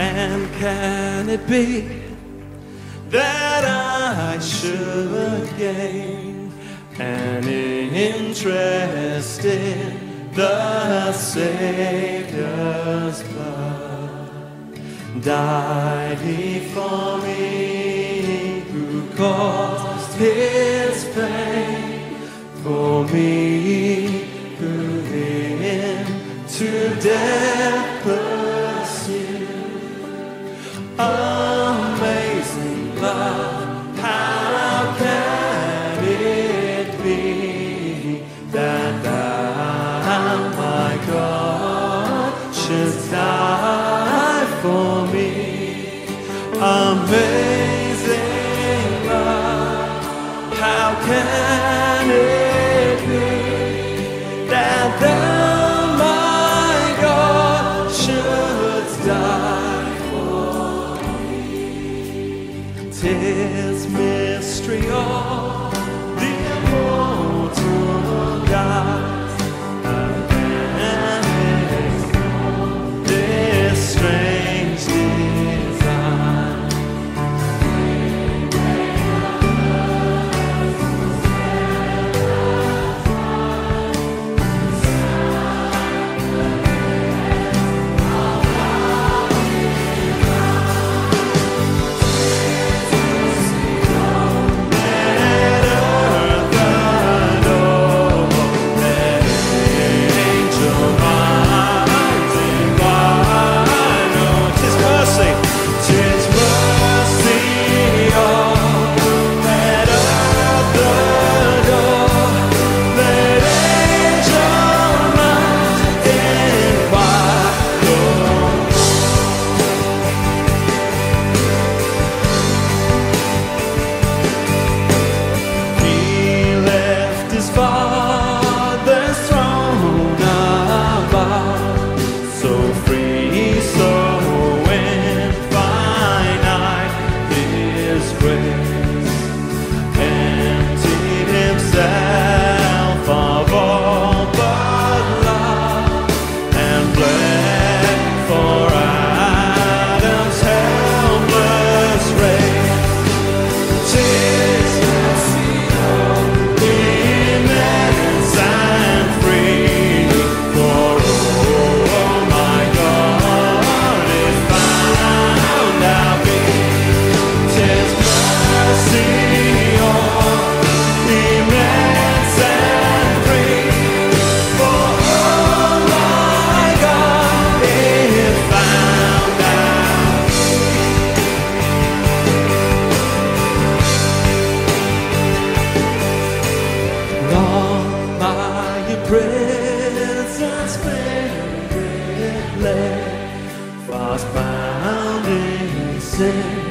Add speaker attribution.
Speaker 1: And can it be that I should gain an interest in the Savior's blood? Died he for me who caused his pain for me who into death Amazing love, how can it be that my God, die for me? Tis mystery bound in sin.